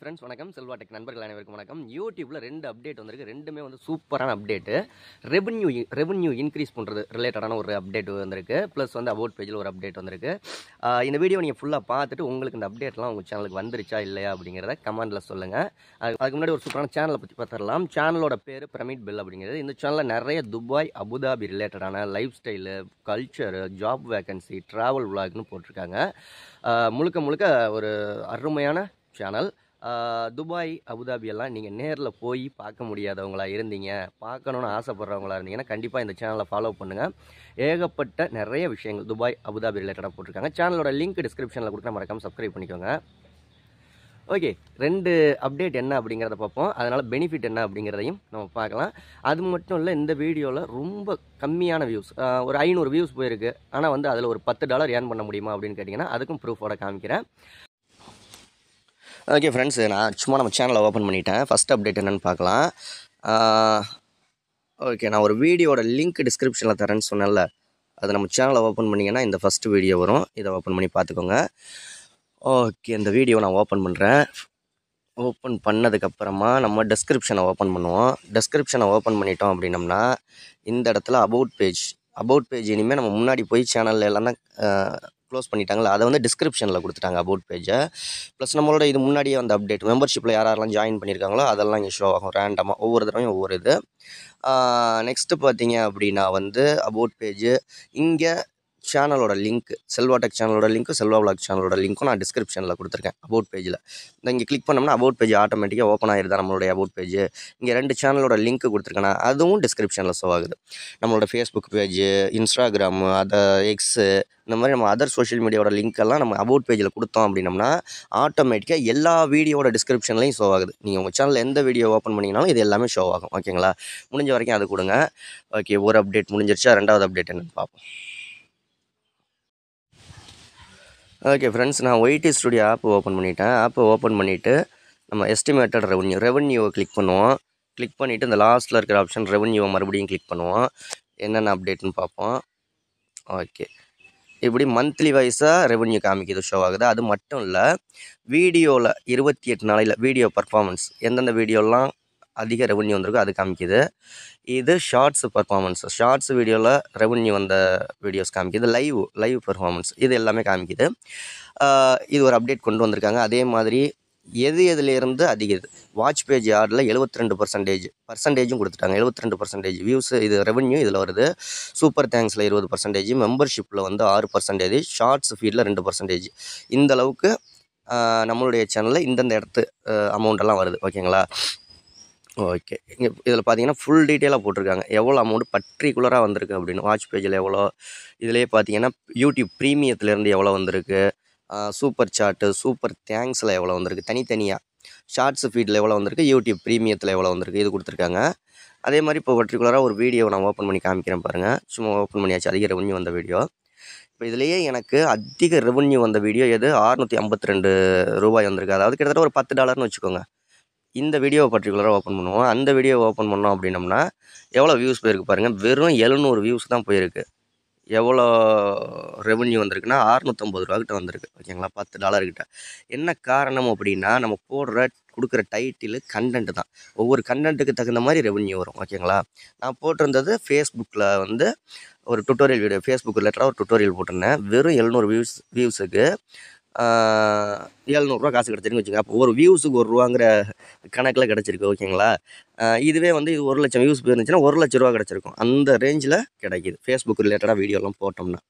Friends வணக்கம். Selva tech நண்பர்கள் அனைவருக்கும் வணக்கம். யூடியூப்பில் ரெண்டு அப்டேட் வந்திருக்கு. ரெண்டுமே வந்து சூப்பரான அப்டேட்டு ரெவன்யூ ரெவன்யூ இன்க்ரீஸ் பண்ணுறது ரிலேட்டடான ஒரு அப்டேட் வந்திருக்கு. ப்ளஸ் வந்து அபவுட் பேஜில் ஒரு அப்டேட் வந்திருக்கு. இந்த வீடியோ நீங்கள் ஃபுல்லாக பார்த்துட்டு உங்களுக்கு இந்த அப்டேட்லாம் உங்கள் சேனலுக்கு வந்துருச்சா இல்லையா அப்படிங்கிறத கமெண்டில் சொல்லுங்கள் அது அதுக்கு முன்னாடி ஒரு சூப்பரான சேனலை பற்றி பார்த்துடலாம். சேனலோட பேர் பிரமிட் பில் அப்படிங்கிறது. இந்த சேனலில் நிறைய துபாய் அபுதாபி ரிலேட்டடான lifestyle culture job vacancy travel விளாக்னு போட்டிருக்காங்க. முழுக்க முழுக்க ஒரு அருமையான சேனல் துபாய் அபுதாபி எல்லாம் நீங்கள் நேரில் போய் பார்க்க முடியாதவங்களா இருந்தீங்க. பார்க்கணுன்னு ஆசைப்பட்றவங்களா இருந்தீங்கன்னா கண்டிப்பாக இந்த சேனலை ஃபாலோ பண்ணுங்கள் ஏகப்பட்ட நிறைய விஷயங்கள் துபாய் அபுதாபி ரிலேட்டடாக போட்டிருக்காங்க. சேனலோட லிங்க் டிஸ்கிரிப்ஷனில் கொடுக்குற மறக்காம சப்ஸ்கிரைப் பண்ணிக்கோங்க. ஓகே ரெண்டு அப்டேட் என்ன அப்படிங்கிறத பார்ப்போம். அதனால் பெனிஃபிட் என்ன அப்படிங்கிறதையும் நம்ம பார்க்கலாம். அது மட்டும் இல்லை இந்த வீடியோவில் ரொம்ப கம்மியான வியூஸ் ஒரு ஐநூறு வியூஸ் போயிருக்கு. ஆனால் வந்து அதில் ஒரு பத்து டாலர் ஏர்ன் பண்ண முடியுமா அப்படின்னு கேட்டிங்கன்னா அதுக்கும் ப்ரூஃபோட காமிக்கிறேன். ஓகே ஃப்ரெண்ட்ஸ் நான் சும்மா நம்ம சேனலை ஓப்பன் பண்ணிட்டேன். ஃபஸ்ட் அப்டேட் என்னென்னு பார்க்கலாம். ஓகே நான் ஒரு வீடியோட லிங்க் டிஸ்கிரிப்ஷனில் தரேன்னு சொன்னேன்ல. அது நம்ம சேனலை ஓப்பன் பண்ணிங்கன்னா இந்த ஃபஸ்ட் வீடியோ வரும். இதை ஓப்பன் பண்ணி பார்த்துக்கோங்க. ஓகே இந்த வீடியோ நான் ஓப்பன் பண்ணுறேன் ஓப்பன் பண்ணதுக்கப்புறமா நம்ம டெஸ்கிரிப்ஷனை ஓப்பன் பண்ணுவோம். டெஸ்கிரிப்ஷனை ஓப்பன் பண்ணிட்டோம் அப்படின்னம்னா இந்த இடத்துல அபவுட் பேஜ் அபவுட் பேஜ் இனிமேல் நம்ம முன்னாடி போய் சேனலில் எல்லாம் தான் க்ளோஸ் பண்ணிட்டாங்களா? அதை வந்து டிஸ்கிரிப்ஷனில் கொடுத்துட்டாங்க அபவுட் பேஜை ப்ளஸ் நம்மளோட இது முன்னாடியே அந்த அப்டேட் மெம்பர்ஷிப்பில் யார் யாரெல்லாம் ஜாயின் பண்ணியிருக்காங்களோ அதெல்லாம் இங்கே ஷோ ஆகும் ரேண்டமாக ஒவ்வொரு தடவையும் ஒவ்வொரு இது. நெக்ஸ்ட்டு பார்த்தீங்க அப்படின்னா வந்து அபவுட் பேஜ் இங்கே சேனலோட லிங்க் செல்வா டெக் சேனலோட லிங்க்கும் செல்வா விளாக் சேனலோட லிங்க்கும் நான் டிஸ்கிரிப்ஷனில் கொடுத்துருக்கேன் அபவுட் பேஜில் இந்த இங்கே கிளிக் பண்ணோம்னா அபவுட் பேஜ் ஆட்டோமேட்டிக்காக ஓப்பன் ஆயிருந்தா நம்மளுடைய அபவுட் பேஜ் இங்கே ரெண்டு சேனலோட லிங்க் கொடுத்துருக்கேன் அதுவும் டிஸ்கிரிப்ஷனில் ஷோ ஆகுது. நம்மளோட ஃபேஸ்புக் பேஜ் இன்ஸ்டாகிராமு அதை எக்ஸு இந்த மாதிரி நம்ம அதர் சோஷியல் மீடியாவோட லிங்க் எல்லாம் நம்ம அபவுட் பேஜில் கொடுத்தோம் அப்படின்னம்னா ஆட்டோமேட்டிக்காக எல்லா வீடியோட டிஸ்கிரிப்ஷன்லையும் ஷோ ஆகுது. நீங்கள் உங்கள் சேனலில் எந்த வீடியோ ஓப்பன் பண்ணிங்கனாலும் இது எல்லாமே ஷோ ஆகும். ஓகேங்களா முடிஞ்ச வரைக்கும் அது கொடுங்க. ஓகே ஒரு அப்டேட் முடிஞ்சிருச்சா ரெண்டாவது அப்டேட் என்னென்னு பார்ப்போம். ஓகே ஃப்ரெண்ட்ஸ் நான் ஒய்டி ஸ்டுடியோ ஆப் ஓப்பன் பண்ணிட்டேன். ஆப்பை ஓப்பன் பண்ணிவிட்டு நம்ம எஸ்டிமேட்டட் ரெவன்யூ ரெவன்யூவை கிளிக் பண்ணுவோம். கிளிக் பண்ணிவிட்டு இந்த லாஸ்ட்டில் இருக்கிற ஆப்ஷன் ரெவன்யூவை மறுபடியும் கிளிக் பண்ணுவோம். என்னென்ன அப்டேட்னு பார்ப்போம். ஓகே இப்படி மந்த்லி வைஸாக ரெவன்யூ காமிக்குது ஷோ ஆகுது. அது மட்டும் இல்லை வீடியோவில் இருபத்தி எட்டு நாளையில் வீடியோ பர்ஃபார்மன்ஸ் எந்தெந்த வீடியோலாம் அதிக ரெவன்யூ வந்திருக்கோ அது காமிக்குது. இது ஷார்ட்ஸ் பர்ஃபார்மன்ஸ் ஷார்ட்ஸ் வீடியோவில் ரெவன்யூ வந்த வீடியோஸ் காமிக்குது. லைவ் லைவ் பர்ஃபார்மன்ஸ் இது எல்லாமே காமிக்குது. இது ஒரு அப்டேட் கொண்டு வந்திருக்காங்க. அதே மாதிரி எது எதுலேருந்து அதிகது? வாட்ச் பேஜ் ஆர்டில் எழுபத்தி ரெண்டு பர்சன்டேஜ் பர்சன்டேஜும் கொடுத்துட்டாங்க. எழுபத்தி ரெண்டு பர்சன்டேஜ் வியூஸ் இது ரெவன்யூ இதில் வருது. சூப்பர் தேங்க்ஸில் இருபது பர்சன்டேஜ் மெம்பர்ஷிப்பில் வந்து ஆறு பர்சன்டேஜ் ஷார்ட்ஸ் ஃபீல்டில் ரெண்டு பர்சன்டேஜ் இந்த அளவுக்கு நம்மளுடைய சேனலில் இந்தந்த இடத்து அமௌண்ட்டெல்லாம் வருது. ஓகேங்களா ஓகே. இங்கே இதில் பார்த்தீங்கன்னா ஃபுல் டீட்டெயிலாக போட்டிருக்காங்க. எவ்வளோ அமௌண்ட் பர்டிகுலராக வந்திருக்கு அப்படின்னு வாட்ச் பேஜில் எவ்வளோ இதிலே பார்த்தீங்கன்னா யூடியூப் ப்ரீமியத்துலேருந்து எவ்வளோ வந்திருக்கு சூப்பர் சாட்டு சூப்பர் தேங்க்ஸில் எவ்வளோ வந்திருக்கு தனித்தனியாக ஷார்ட்ஸ் ஃபீடில் எவ்வளோ வந்திருக்கு யூடியூப் ப்ரீமியத்தில் எவ்வளோ வந்திருக்கு இது கொடுத்துருக்காங்க. அதே மாதிரி இப்போ பர்டிகுலராக ஒரு வீடியோ நான் ஓப்பன் பண்ணி காமிக்கிறேன் பாருங்கள் சும்மா ஓப்பன் பண்ணியாச்சு அதிக ரெவன்யூ வந்த வீடியோ இப்போ இதுலேயே எனக்கு அதிக ரெவன்யூ வந்த வீடியோ எது? அறுநூற்றி ஐம்பத்தி ரெண்டு ரூபாய் வந்திருக்கு. அதாவது கிட்டத்தட்ட ஒரு பத்து டாலர்னு வச்சுக்கோங்க. இந்த வீடியோவை பர்டிகுலராக ஓப்பன் பண்ணுவோம். அந்த வீடியோவை ஓப்பன் பண்ணோம் அப்படின்னம்னா எவ்வளோ வியூஸ் போயிருக்கு பாருங்கள் வெறும் எழுநூறு வியூஸ் தான் போயிருக்கு. எவ்வளோ ரெவன்யூ வந்திருக்குன்னா அறுநூற்றம்பது ரூபாக்கிட்ட வந்திருக்கு. ஓகேங்களா பத்து டாலர்கிட்ட என்ன காரணம் அப்படின்னா நம்ம போடுற கொடுக்குற டைட்டிலு கண்டென்ட் தான். ஒவ்வொரு கண்டென்ட்டுக்கு தகுந்த மாதிரி ரெவன்யூ வரும். ஓகேங்களா நான் போட்டிருந்தது ஃபேஸ்புக்கில் வந்து ஒரு டுட்டோரியல் வீடியோ ஃபேஸ்புக் ரிலேட்டடாக ஒரு டுட்டோரியல் போட்டிருந்தேன். வெறும் எழுநூறு வியூஸ் வியூஸுக்கு ஏழ்நூறுரூவா காசு கிடச்சிருக்குன்னு வச்சுங்க அப்போ ஒரு வியூஸுக்கு ஒரு ரூபாங்கிற கணக்கில் கிடச்சிருக்கு ஓகேங்களா? இதுவே வந்து இது ஒரு லட்சம் வியூஸ் போயிருந்துச்சுன்னா ஒரு லட்ச ரூபா கிடச்சிருக்கும். அந்த ரேஞ்சில் கிடைக்கிது. ஃபேஸ்புக் ரிலேட்டடாக வீடியோலாம் போட்டோம்னா.